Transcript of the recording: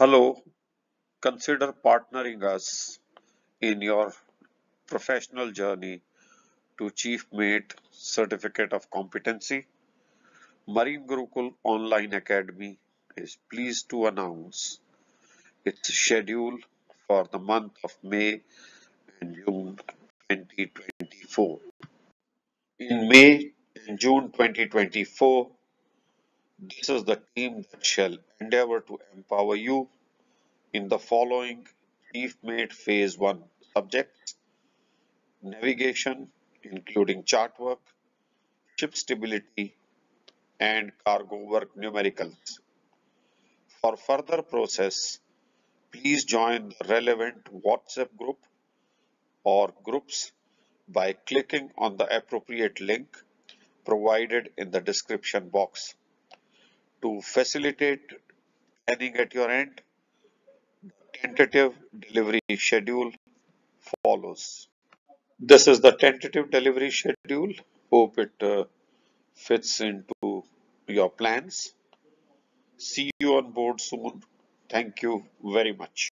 Hello, consider partnering us in your professional journey to Chief Mate Certificate of Competency. Marine Gurukul Online Academy is pleased to announce its schedule for the month of May and June 2024. In May and June 2024, this is the team that shall endeavor to empower you in the following Chief Mate Phase 1 subjects navigation, including chart work, ship stability, and cargo work numericals. For further process, please join the relevant WhatsApp group or groups by clicking on the appropriate link provided in the description box. To facilitate planning at your end, tentative delivery schedule follows. This is the tentative delivery schedule. Hope it uh, fits into your plans. See you on board soon. Thank you very much.